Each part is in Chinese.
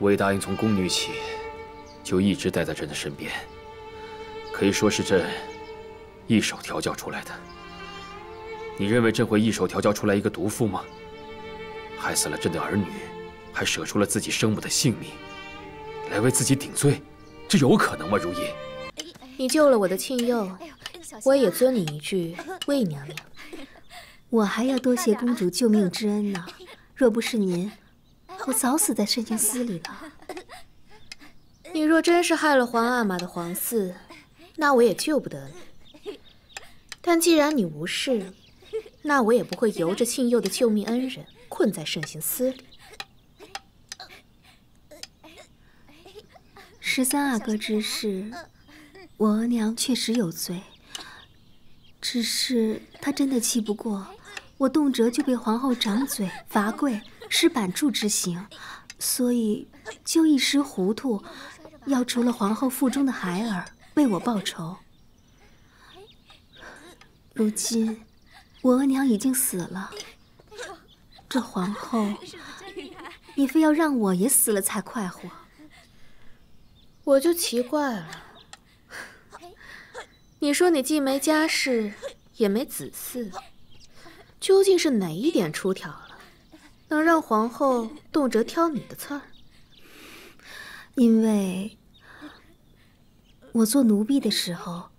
魏大应从宫女起就一直待在朕的身边，可以说是朕一手调教出来的。你认为朕会一手调教出来一个毒妇吗？害死了朕的儿女，还舍出了自己生母的性命，来为自己顶罪，这有可能吗？如意，你救了我的庆佑，我也尊你一句魏娘娘。我还要多谢公主救命之恩呢。若不是您，我早死在慎刑司里了。你若真是害了皇阿玛的皇嗣，那我也救不得你。但既然你无事，那我也不会由着庆佑的救命恩人困在慎刑司里。十三阿哥之事，我额娘确实有罪。只是她真的气不过，我动辄就被皇后掌嘴、罚跪、是板柱之刑，所以就一时糊涂，要除了皇后腹中的孩儿为我报仇。如今。我额娘已经死了，这皇后，你非要让我也死了才快活？我就奇怪了，你说你既没家世，也没子嗣，究竟是哪一点出挑了，能让皇后动辄挑你的刺儿？因为我做奴婢的时候，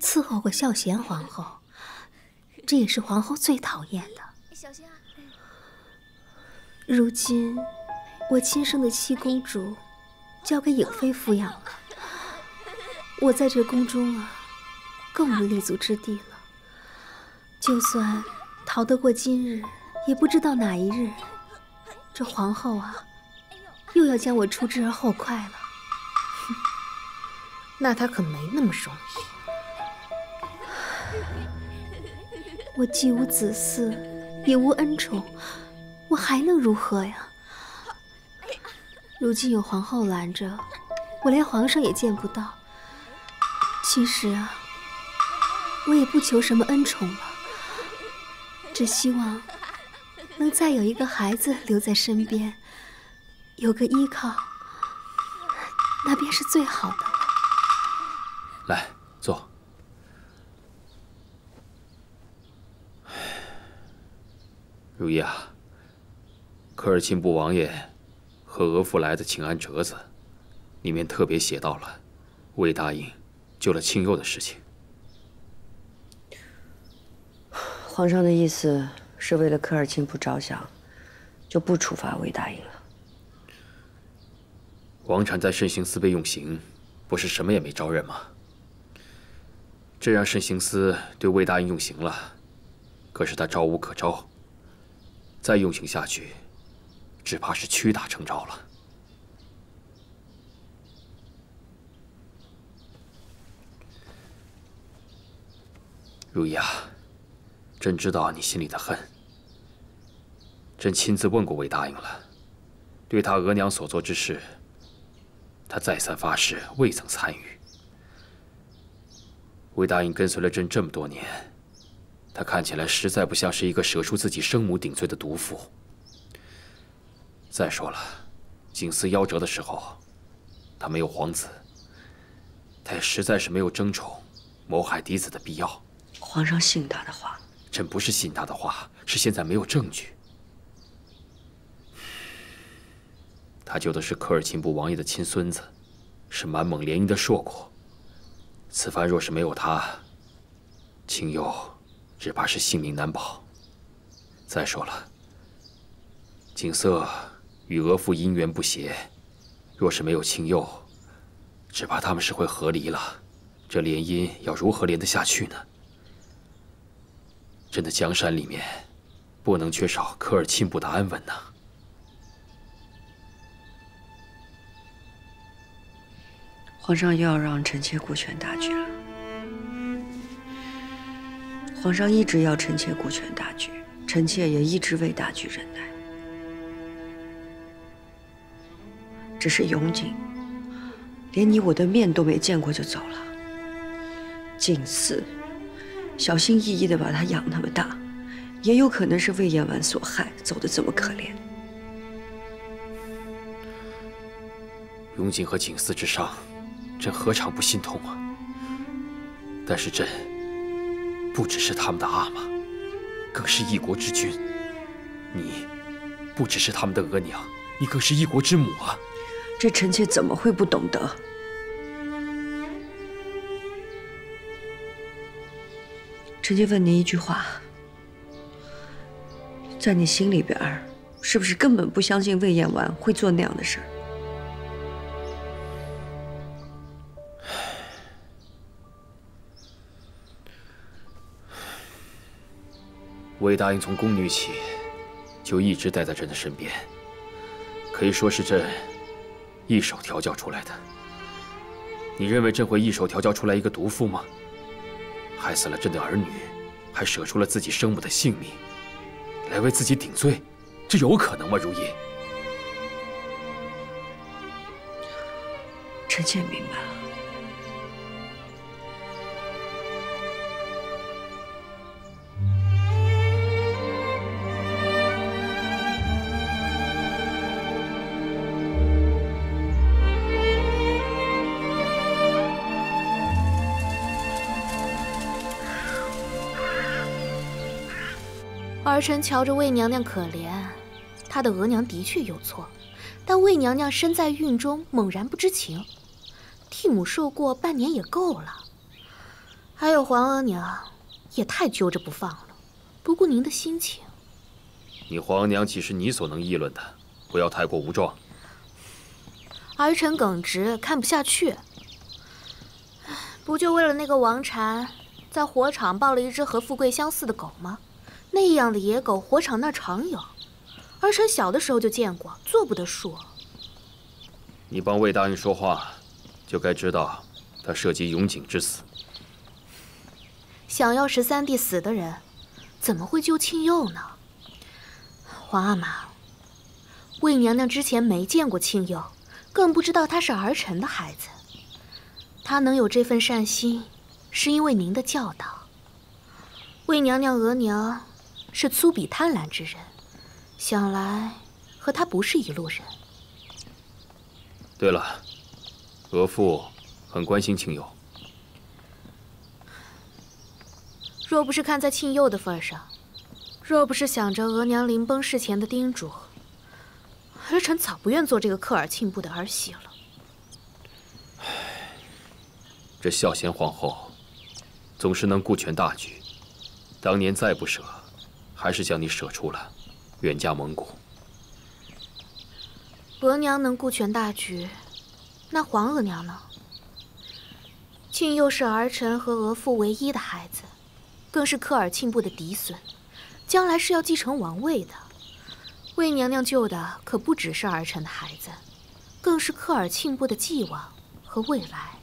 伺候过孝贤皇后。这也是皇后最讨厌的。小心啊！如今我亲生的七公主交给颖妃抚养了，我在这宫中啊，更无立足之地了。就算逃得过今日，也不知道哪一日，这皇后啊，又要将我除之而后快了。那她可没那么容易。我既无子嗣，也无恩宠，我还能如何呀？如今有皇后拦着，我连皇上也见不到。其实啊，我也不求什么恩宠了，只希望能再有一个孩子留在身边，有个依靠，那便是最好的了。来，坐。如意啊，科尔沁部王爷和额驸来的请安折子，里面特别写到了魏答应救了庆佑的事情。皇上的意思是为了科尔沁部着想，就不处罚魏大英了。王禅在慎刑司被用刑，不是什么也没招认吗？这让慎刑司对魏大英用刑了，可是他招无可招。再用刑下去，只怕是屈打成招了。如意啊，朕知道你心里的恨。朕亲自问过魏答应了，对他额娘所做之事，他再三发誓未曾参与。魏答应跟随了朕这么多年。他看起来实在不像是一个舍出自己生母顶罪的毒妇。再说了，景思夭折的时候，他没有皇子，他也实在是没有争宠、谋害嫡子的必要。皇上信他的话？朕不是信他的话，是现在没有证据。他救的是科尔沁部王爷的亲孙子，是满蒙联姻的硕果。此番若是没有他，清幽。只怕是性命难保。再说了，景色与额驸姻缘不协，若是没有庆佑，只怕他们是会和离了。这联姻要如何连得下去呢？朕的江山里面，不能缺少科尔沁部的安稳呐。皇上又要让臣妾顾全大局了。皇上一直要臣妾顾全大局，臣妾也一直为大局忍耐。只是永景，连你我的面都没见过就走了。景嗣，小心翼翼的把他养那么大，也有可能是魏延婉所害，走的这么可怜。永景和景嗣之伤，朕何尝不心痛啊？但是朕不只是他们的阿玛，更是一国之君。你不只是他们的额娘，你更是一国之母啊！这臣妾怎么会不懂得？臣妾问您一句话，在你心里边，是不是根本不相信魏延婉会做那样的事儿？魏答应从宫女起，就一直待在朕的身边，可以说是朕一手调教出来的。你认为朕会一手调教出来一个毒妇吗？害死了朕的儿女，还舍出了自己生母的性命，来为自己顶罪，这有可能吗？如懿，臣妾明白了。儿臣瞧着魏娘娘可怜，她的额娘的确有错，但魏娘娘身在孕中，猛然不知情，替母受过半年也够了。还有皇额娘，也太揪着不放了，不顾您的心情。你皇额娘岂是你所能议论的？不要太过无状。儿臣耿直，看不下去。不就为了那个王禅，在火场抱了一只和富贵相似的狗吗？那样的野狗，火场那儿常有。儿臣小的时候就见过，做不得数。你帮魏大人说话，就该知道他涉及永景之死。想要十三弟死的人，怎么会救庆佑呢？皇阿玛，魏娘娘之前没见过庆佑，更不知道他是儿臣的孩子。他能有这份善心，是因为您的教导。魏娘娘、额娘。是粗鄙贪婪之人，想来和他不是一路人。对了，额父很关心庆佑。若不是看在庆佑的份上，若不是想着额娘临崩事前的叮嘱，儿臣早不愿做这个克尔沁部的儿媳了。这孝贤皇后总是能顾全大局，当年再不舍。还是将你舍出了，远嫁蒙古。额娘能顾全大局，那皇额娘呢？庆佑是儿臣和额父唯一的孩子，更是科尔沁部的嫡孙，将来是要继承王位的。魏娘娘救的可不只是儿臣的孩子，更是科尔沁部的继王和未来。